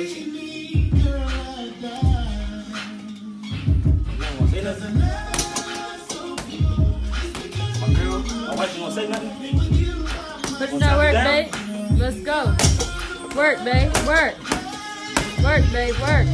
Put that work, babe. Let's go. Work, babe. Work. Work, babe. Work.